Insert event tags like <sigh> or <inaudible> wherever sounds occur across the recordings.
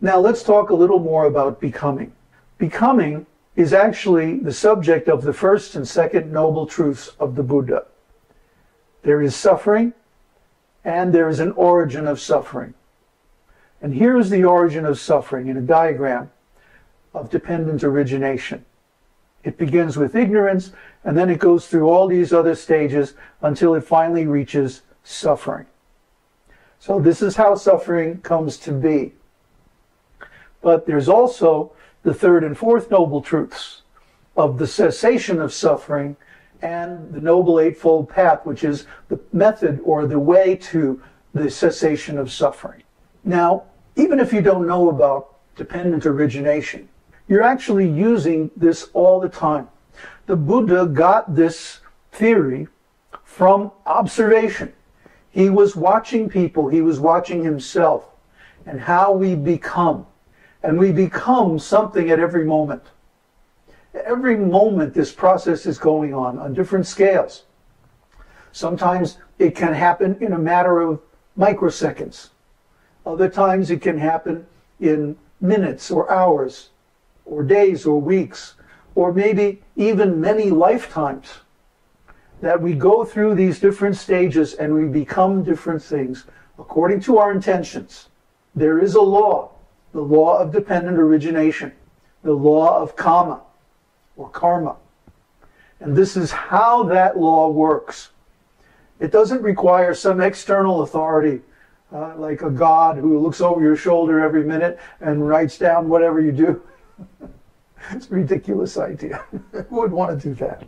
Now let's talk a little more about becoming. Becoming is actually the subject of the first and second noble truths of the Buddha. There is suffering and there is an origin of suffering. And here is the origin of suffering in a diagram of dependent origination. It begins with ignorance and then it goes through all these other stages until it finally reaches suffering. So this is how suffering comes to be. But there's also the third and fourth noble truths of the cessation of suffering and the Noble Eightfold Path, which is the method or the way to the cessation of suffering. Now, even if you don't know about dependent origination, you're actually using this all the time. The Buddha got this theory from observation. He was watching people, he was watching himself, and how we become. And we become something at every moment. Every moment this process is going on on different scales. Sometimes it can happen in a matter of microseconds. Other times it can happen in minutes or hours or days or weeks or maybe even many lifetimes that we go through these different stages and we become different things according to our intentions. There is a law, the law of dependent origination, the law of kamma or karma. And this is how that law works. It doesn't require some external authority, uh, like a God who looks over your shoulder every minute and writes down whatever you do. <laughs> it's a ridiculous idea. <laughs> Who would want to do that?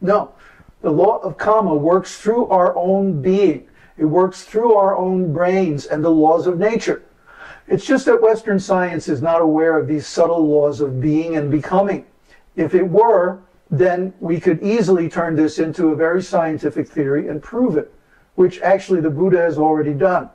No. The law of kamma works through our own being. It works through our own brains and the laws of nature. It's just that Western science is not aware of these subtle laws of being and becoming. If it were, then we could easily turn this into a very scientific theory and prove it, which actually the Buddha has already done.